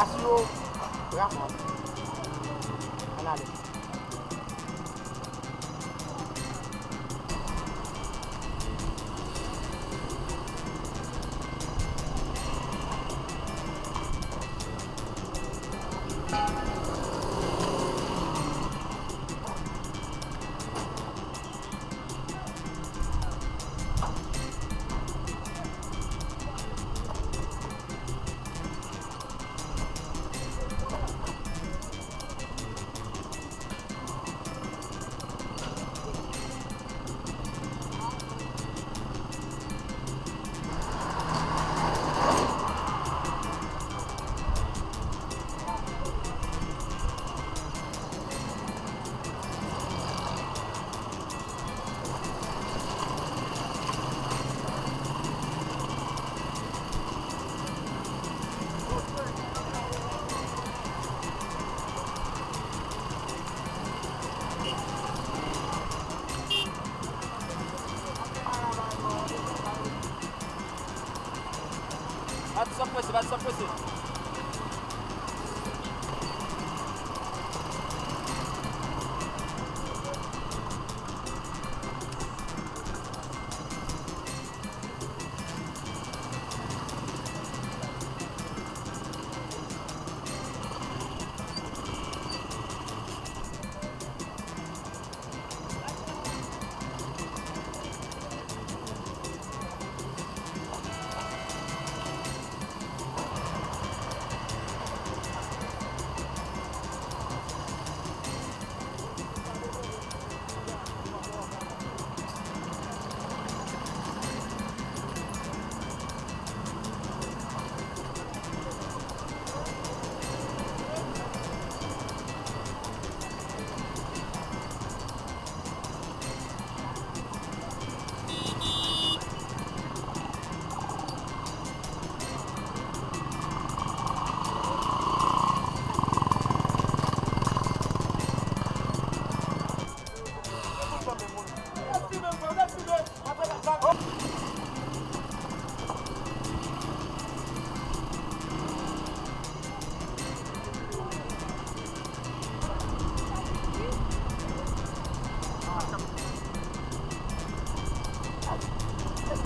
Rasyo, rakman. Anale. Bate Só com esse, vai só com esse.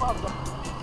fazla.